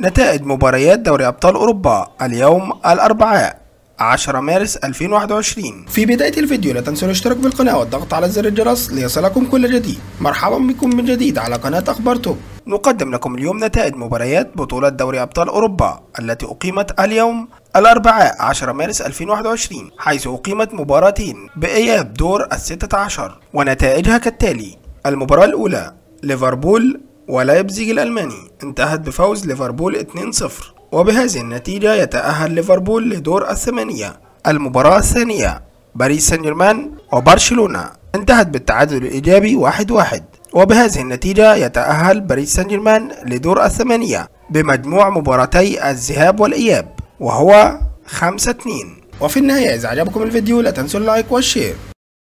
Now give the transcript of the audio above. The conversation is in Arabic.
نتائج مباريات دوري أبطال أوروبا اليوم الأربعاء 10 مارس 2021 في بداية الفيديو لا تنسوا الاشتراك بالقناة والضغط على زر الجرس ليصلكم كل جديد. مرحبا بكم من جديد على قناة أخبار توب نقدم لكم اليوم نتائج مباريات بطولة دوري أبطال أوروبا التي أقيمت اليوم الأربعاء 10 مارس 2021 حيث أقيمت مباراتين بإياب دور الستة عشر. ونتائجها كالتالي المباراة الأولى ليفربول ولايبزيج الألماني انتهت بفوز ليفربول 2-0 وبهذه النتيجة يتأهل ليفربول لدور الثمانية. المباراة الثانية باريس سان جيرمان وبرشلونة. انتهت بالتعادل الإيجابي 1-1 وبهذه النتيجة يتأهل باريس سان جيرمان لدور الثمانية بمجموع مباراتي الذهاب والإياب وهو 5-2 وفي النهاية إذا عجبكم الفيديو لا تنسوا ال like وال share.